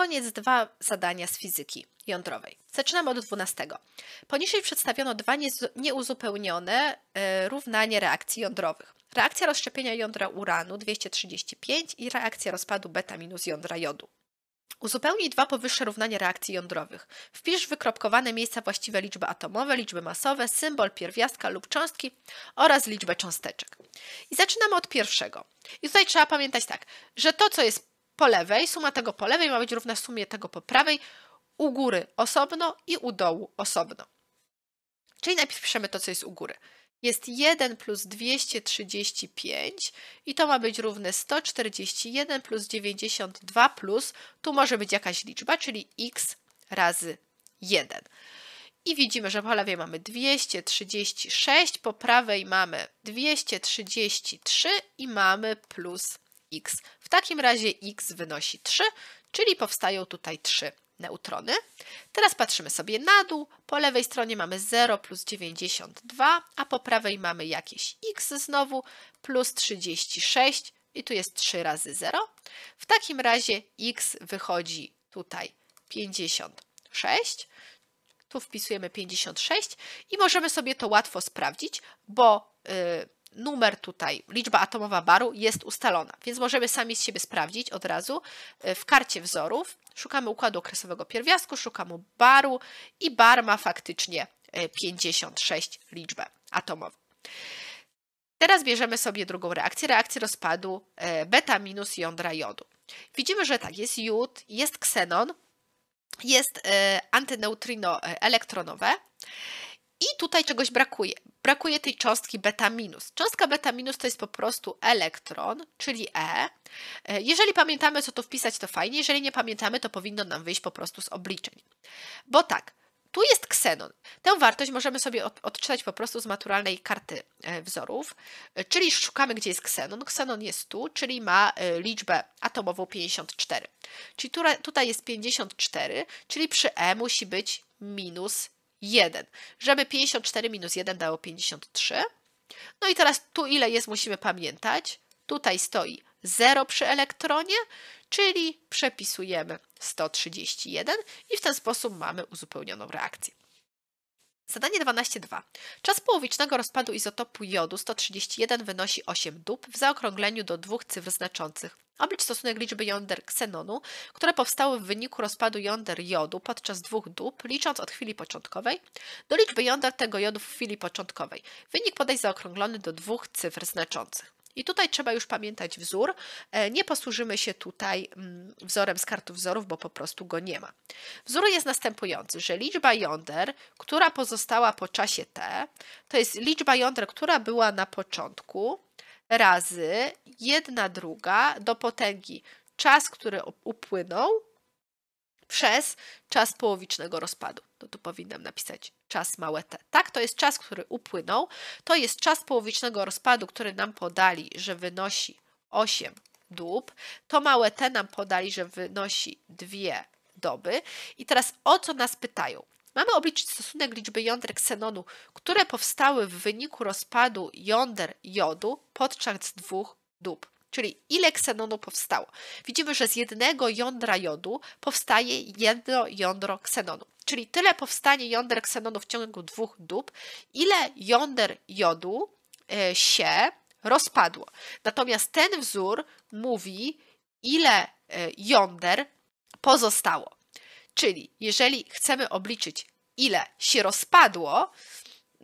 Koniec dwa zadania z fizyki jądrowej. Zaczynamy od 12. Poniżej przedstawiono dwa nieuzupełnione e, równanie reakcji jądrowych. Reakcja rozszczepienia jądra uranu 235 i reakcja rozpadu beta minus jądra jodu. Uzupełnij dwa powyższe równania reakcji jądrowych. Wpisz wykropkowane miejsca właściwe liczby atomowe, liczby masowe, symbol pierwiastka lub cząstki oraz liczbę cząsteczek. I zaczynamy od pierwszego. I tutaj trzeba pamiętać tak, że to, co jest po lewej, suma tego po lewej ma być równa sumie tego po prawej, u góry osobno i u dołu osobno. Czyli najpierw piszemy to, co jest u góry. Jest 1 plus 235 i to ma być równe 141 plus 92 plus, tu może być jakaś liczba, czyli x razy 1. I widzimy, że po lewej mamy 236, po prawej mamy 233 i mamy plus x. W takim razie x wynosi 3, czyli powstają tutaj 3 neutrony. Teraz patrzymy sobie na dół. Po lewej stronie mamy 0 plus 92, a po prawej mamy jakieś x znowu plus 36 i tu jest 3 razy 0. W takim razie x wychodzi tutaj 56. Tu wpisujemy 56 i możemy sobie to łatwo sprawdzić, bo yy, numer tutaj, liczba atomowa baru jest ustalona, więc możemy sami z siebie sprawdzić od razu y, w karcie wzorów. Szukamy układu okresowego pierwiastku, szukamy baru i bar ma faktycznie 56 y, liczbę atomową. Teraz bierzemy sobie drugą reakcję, reakcję rozpadu y, beta minus jądra jodu. Widzimy, że tak, jest jod, jest ksenon, jest antyneutrino elektronowe i tutaj czegoś brakuje. Brakuje tej cząstki beta minus. Cząstka beta minus to jest po prostu elektron, czyli E. e. Jeżeli pamiętamy, co tu wpisać, to fajnie. Jeżeli nie pamiętamy, to powinno nam wyjść po prostu z obliczeń. Bo tak, tu jest ksenon. Tę wartość możemy sobie odczytać po prostu z naturalnej karty e, wzorów, e, czyli szukamy, gdzie jest ksenon. Ksenon jest tu, czyli ma liczbę atomową 54. Czyli tutaj jest 54, czyli przy E musi być minus 1. Żeby 54 minus 1 dało 53. No i teraz tu ile jest musimy pamiętać. Tutaj stoi 0 przy elektronie, czyli przepisujemy 131 i w ten sposób mamy uzupełnioną reakcję. Zadanie 12.2. Czas połowicznego rozpadu izotopu jodu 131 wynosi 8 dób w zaokrągleniu do dwóch cyfr znaczących. Oblicz stosunek liczby jąder ksenonu, które powstały w wyniku rozpadu jąder jodu podczas dwóch dób, licząc od chwili początkowej, do liczby jąder tego jodu w chwili początkowej. Wynik podaj zaokrąglony do dwóch cyfr znaczących. I tutaj trzeba już pamiętać wzór. E, nie posłużymy się tutaj mm, wzorem z kartu wzorów, bo po prostu go nie ma. Wzór jest następujący, że liczba jąder, która pozostała po czasie t, to jest liczba jąder, która była na początku, razy jedna druga do potęgi czas, który upłynął przez czas połowicznego rozpadu. To tu powinnam napisać czas małe t. Tak, to jest czas, który upłynął. To jest czas połowicznego rozpadu, który nam podali, że wynosi 8 dób. To małe t nam podali, że wynosi 2 doby. I teraz o co nas pytają? Mamy obliczyć stosunek liczby jąder ksenonu, które powstały w wyniku rozpadu jąder jodu podczas dwóch dób. Czyli ile ksenonu powstało? Widzimy, że z jednego jądra jodu powstaje jedno jądro ksenonu. Czyli tyle powstanie jąder ksenonu w ciągu dwóch dób, ile jąder jodu e, się rozpadło. Natomiast ten wzór mówi, ile e, jąder pozostało. Czyli jeżeli chcemy obliczyć, ile się rozpadło,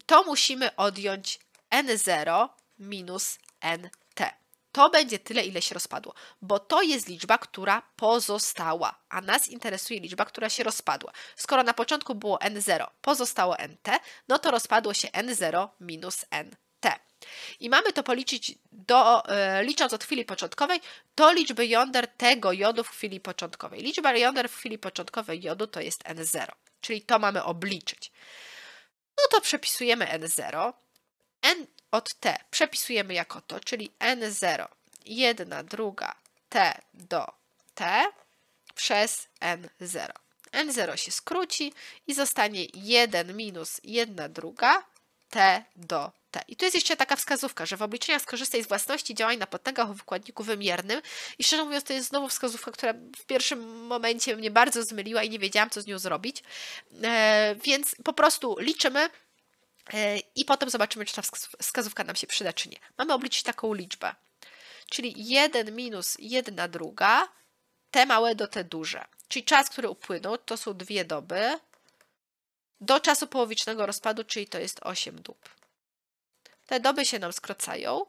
to musimy odjąć n0 minus nt. To będzie tyle, ile się rozpadło, bo to jest liczba, która pozostała, a nas interesuje liczba, która się rozpadła. Skoro na początku było n0, pozostało nt, no to rozpadło się n0 minus nt. I mamy to policzyć, do, e, licząc od chwili początkowej, do liczby jąder tego jodu w chwili początkowej. Liczba jąder w chwili początkowej jodu to jest N0, czyli to mamy obliczyć. No to przepisujemy N0. N od T przepisujemy jako to, czyli N0, jedna, druga, T do T przez N0. N0 się skróci i zostanie 1 minus 1 druga T do T. I tu jest jeszcze taka wskazówka, że w obliczeniach skorzystaj z własności działań na potęgach o wykładniku wymiernym. I szczerze mówiąc, to jest znowu wskazówka, która w pierwszym momencie mnie bardzo zmyliła i nie wiedziałam, co z nią zrobić. E, więc po prostu liczymy e, i potem zobaczymy, czy ta wskazówka nam się przyda, czy nie. Mamy obliczyć taką liczbę, czyli 1 minus 1 druga, te małe do te duże. Czyli czas, który upłynął, to są dwie doby, do czasu połowicznego rozpadu, czyli to jest 8 dób. Te doby się nam skracają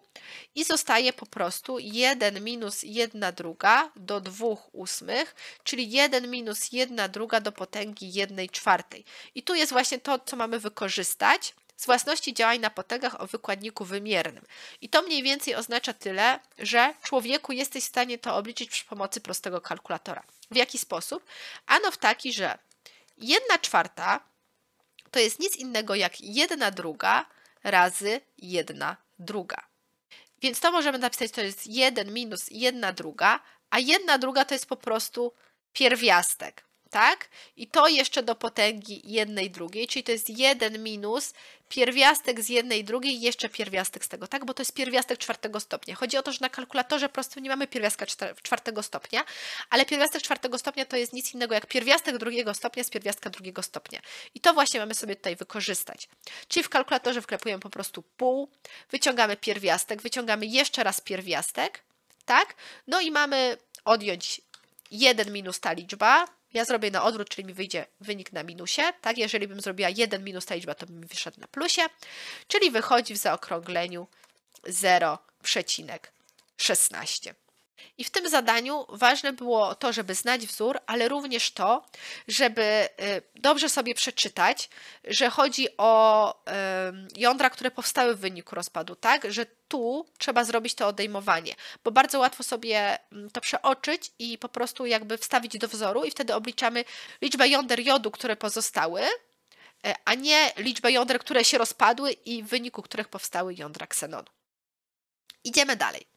i zostaje po prostu 1 minus 1 druga do 2 ósmych, czyli 1 minus 1 druga do potęgi 1 czwartej. I tu jest właśnie to, co mamy wykorzystać z własności działań na potęgach o wykładniku wymiernym. I to mniej więcej oznacza tyle, że człowieku jesteś w stanie to obliczyć przy pomocy prostego kalkulatora. W jaki sposób? Ano w taki, że 1 czwarta to jest nic innego jak 1 druga razy 1 druga. Więc to możemy napisać, to jest 1 minus 1 druga, a 1 druga to jest po prostu pierwiastek tak? I to jeszcze do potęgi jednej drugiej, czyli to jest 1 minus pierwiastek z jednej drugiej jeszcze pierwiastek z tego, tak? Bo to jest pierwiastek czwartego stopnia. Chodzi o to, że na kalkulatorze prostym nie mamy pierwiastka czwartego stopnia, ale pierwiastek czwartego stopnia to jest nic innego jak pierwiastek drugiego stopnia z pierwiastka drugiego stopnia. I to właśnie mamy sobie tutaj wykorzystać. Czyli w kalkulatorze wklepujemy po prostu pół, wyciągamy pierwiastek, wyciągamy jeszcze raz pierwiastek, tak? No i mamy odjąć 1 minus ta liczba, ja zrobię na odwrót, czyli mi wyjdzie wynik na minusie, tak? Jeżeli bym zrobiła 1 minus ta liczba, to bym wyszedł na plusie, czyli wychodzi w zaokrągleniu 0,16. I w tym zadaniu ważne było to, żeby znać wzór, ale również to, żeby y, dobrze sobie przeczytać, że chodzi o jądra, które powstały w wyniku rozpadu, tak? Że tu trzeba zrobić to odejmowanie, bo bardzo łatwo sobie mm, to przeoczyć i po prostu jakby wstawić do wzoru i wtedy obliczamy liczbę jąder jodu, które pozostały, e, a nie liczbę jąder, które się rozpadły i w wyniku których powstały jądra ksenonu. Idziemy dalej.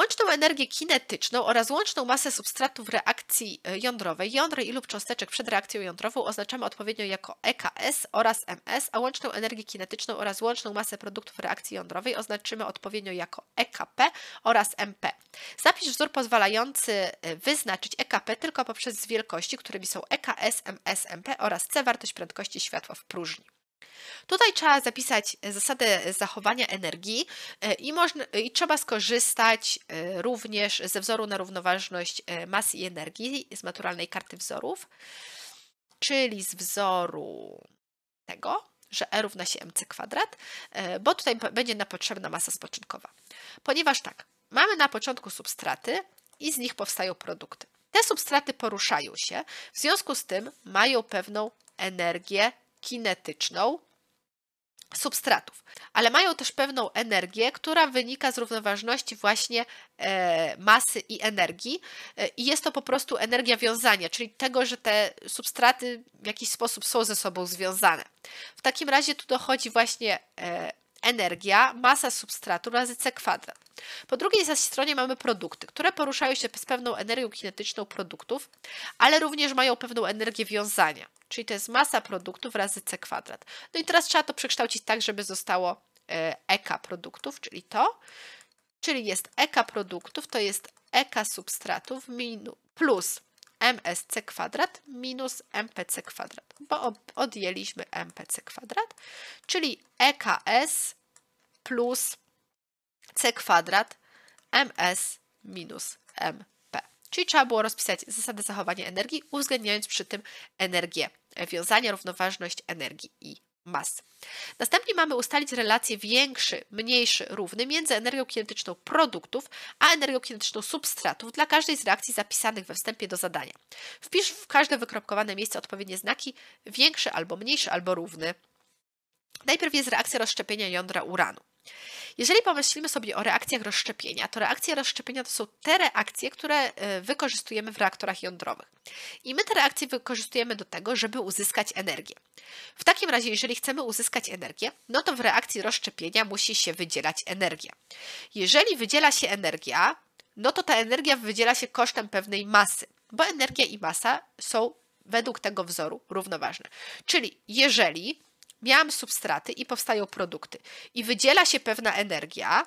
Łączną energię kinetyczną oraz łączną masę substratu w reakcji e, jądrowej, jądry i lub cząsteczek przed reakcją jądrową oznaczamy odpowiednio jako EKS oraz MS, a łączną energię kinetyczną oraz łączną masę produktów reakcji jądrowej oznaczymy odpowiednio jako EKP oraz MP. Zapisz wzór pozwalający e, wyznaczyć EKP tylko poprzez wielkości, którymi są EKS, MS, MP oraz C wartość prędkości światła w próżni. Tutaj trzeba zapisać zasadę zachowania energii e, i, można, i trzeba skorzystać e, również ze wzoru na równoważność e, masy i energii z naturalnej karty wzorów, czyli z wzoru tego, że E równa się mc kwadrat, bo tutaj będzie nam potrzebna masa spoczynkowa. Ponieważ tak, mamy na początku substraty i z nich powstają produkty. Te substraty poruszają się, w związku z tym mają pewną energię kinetyczną, substratów, ale mają też pewną energię, która wynika z równoważności właśnie e, masy i energii e, i jest to po prostu energia wiązania, czyli tego, że te substraty w jakiś sposób są ze sobą związane. W takim razie tu dochodzi właśnie e, energia, masa substratu razy c kwadrat. Po drugiej zaś stronie mamy produkty, które poruszają się z pewną energią kinetyczną produktów, ale również mają pewną energię wiązania, czyli to jest masa produktów razy c kwadrat. No i teraz trzeba to przekształcić tak, żeby zostało eka produktów, czyli to, czyli jest eka produktów, to jest eka substratów plus msc kwadrat minus mpc kwadrat, bo odjęliśmy mpc kwadrat, czyli EKS plus c kwadrat ms minus mp. Czyli trzeba było rozpisać zasadę zachowania energii, uwzględniając przy tym energię wiązania, równoważność energii i mas. Następnie mamy ustalić relację większy, mniejszy, równy między energią kinetyczną produktów a energią kinetyczną substratów dla każdej z reakcji zapisanych we wstępie do zadania. Wpisz w każde wykropkowane miejsce odpowiednie znaki większy albo mniejszy albo równy. Najpierw jest reakcja rozszczepienia jądra uranu. Jeżeli pomyślimy sobie o reakcjach rozszczepienia, to reakcje rozszczepienia to są te reakcje, które e, wykorzystujemy w reaktorach jądrowych. I my te reakcje wykorzystujemy do tego, żeby uzyskać energię. W takim razie, jeżeli chcemy uzyskać energię, no to w reakcji rozszczepienia musi się wydzielać energia. Jeżeli wydziela się energia, no to ta energia wydziela się kosztem pewnej masy, bo energia i masa są według tego wzoru równoważne. Czyli jeżeli miałam substraty i powstają produkty i wydziela się pewna energia,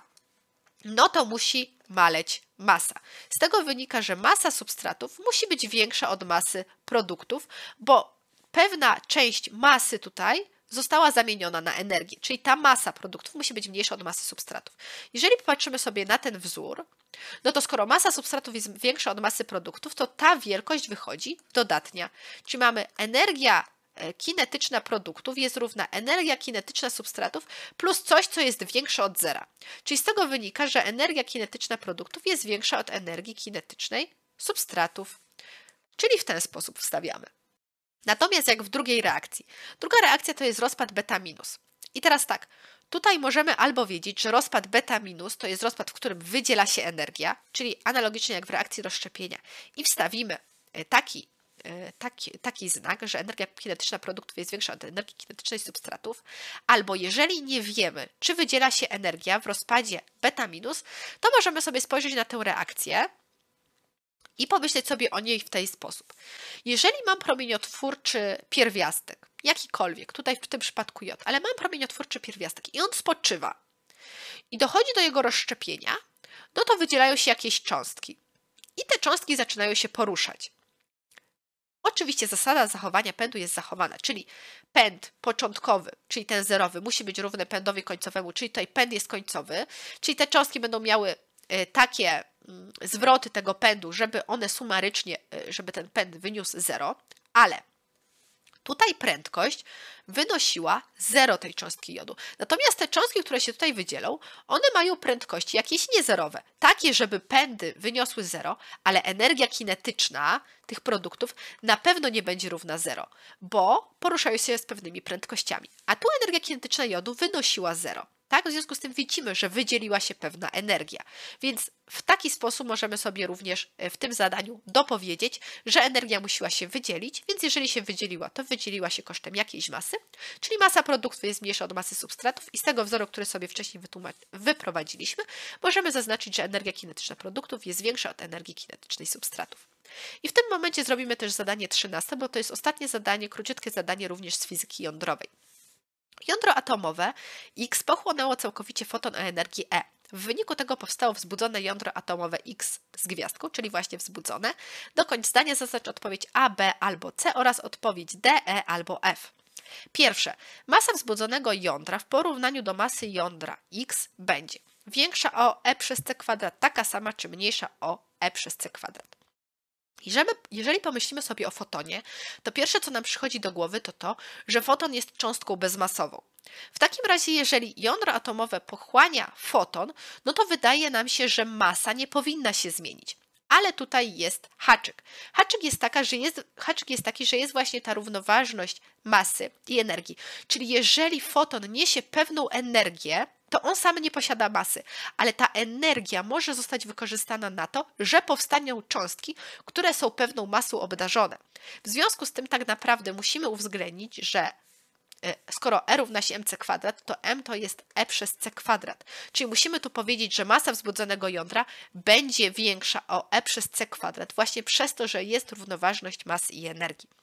no to musi maleć masa. Z tego wynika, że masa substratów musi być większa od masy produktów, bo pewna część masy tutaj została zamieniona na energię, czyli ta masa produktów musi być mniejsza od masy substratów. Jeżeli popatrzymy sobie na ten wzór, no to skoro masa substratów jest większa od masy produktów, to ta wielkość wychodzi dodatnia. Czyli mamy energia kinetyczna produktów jest równa energia kinetyczna substratów plus coś, co jest większe od zera. Czyli z tego wynika, że energia kinetyczna produktów jest większa od energii kinetycznej substratów. Czyli w ten sposób wstawiamy. Natomiast jak w drugiej reakcji. Druga reakcja to jest rozpad beta minus. I teraz tak, tutaj możemy albo wiedzieć, że rozpad beta minus to jest rozpad, w którym wydziela się energia, czyli analogicznie jak w reakcji rozszczepienia i wstawimy e, taki, e, taki, taki znak, że energia kinetyczna produktów jest większa od energii kinetycznej substratów, albo jeżeli nie wiemy, czy wydziela się energia w rozpadzie beta minus, to możemy sobie spojrzeć na tę reakcję i pomyśleć sobie o niej w ten sposób. Jeżeli mam promieniotwórczy pierwiastek, jakikolwiek, tutaj w tym przypadku J, ale mam promieniotwórczy pierwiastek i on spoczywa i dochodzi do jego rozszczepienia, no to wydzielają się jakieś cząstki. I te cząstki zaczynają się poruszać. Oczywiście zasada zachowania pędu jest zachowana, czyli pęd początkowy, czyli ten zerowy, musi być równy pędowi końcowemu, czyli tutaj pęd jest końcowy, czyli te cząstki będą miały e, takie Mm, zwroty tego pędu, żeby one sumarycznie, y, żeby ten pęd wyniósł 0, ale tutaj prędkość wynosiła 0 tej cząstki jodu. Natomiast te cząstki, które się tutaj wydzielą, one mają prędkości jakieś niezerowe, takie, żeby pędy wyniosły 0, ale energia kinetyczna tych produktów na pewno nie będzie równa 0, bo poruszają się z pewnymi prędkościami. A tu energia kinetyczna jodu wynosiła 0. Tak? W związku z tym widzimy, że wydzieliła się pewna energia. Więc w taki sposób możemy sobie również e, w tym zadaniu dopowiedzieć, że energia musiała się wydzielić, więc jeżeli się wydzieliła, to wydzieliła się kosztem jakiejś masy, czyli masa produktów jest mniejsza od masy substratów i z tego wzoru, który sobie wcześniej wyprowadziliśmy, możemy zaznaczyć, że energia kinetyczna produktów jest większa od energii kinetycznej substratów. I w tym momencie zrobimy też zadanie 13, bo to jest ostatnie zadanie, króciutkie zadanie również z fizyki jądrowej. Jądro atomowe X pochłonęło całkowicie foton o energii E. W wyniku tego powstało wzbudzone jądro atomowe X z gwiazdką, czyli właśnie wzbudzone. Dokończ zdania zaznacz odpowiedź A, B albo C oraz odpowiedź D, E albo F. Pierwsze. Masa wzbudzonego jądra w porównaniu do masy jądra X będzie większa o E przez C kwadrat, taka sama czy mniejsza o E przez C kwadrat. Jeżeli, jeżeli pomyślimy sobie o fotonie, to pierwsze, co nam przychodzi do głowy, to to, że foton jest cząstką bezmasową. W takim razie, jeżeli jądro atomowe pochłania foton, no to wydaje nam się, że masa nie powinna się zmienić. Ale tutaj jest haczyk. Haczyk jest, taka, że jest, haczyk jest taki, że jest właśnie ta równoważność masy i energii. Czyli jeżeli foton niesie pewną energię, to on sam nie posiada masy, ale ta energia może zostać wykorzystana na to, że powstaną cząstki, które są pewną masą obdarzone. W związku z tym tak naprawdę musimy uwzględnić, że e, skoro E równa się mc kwadrat, to m to jest e przez c kwadrat. Czyli musimy tu powiedzieć, że masa wzbudzonego jądra będzie większa o e przez c kwadrat, właśnie przez to, że jest równoważność mas i energii.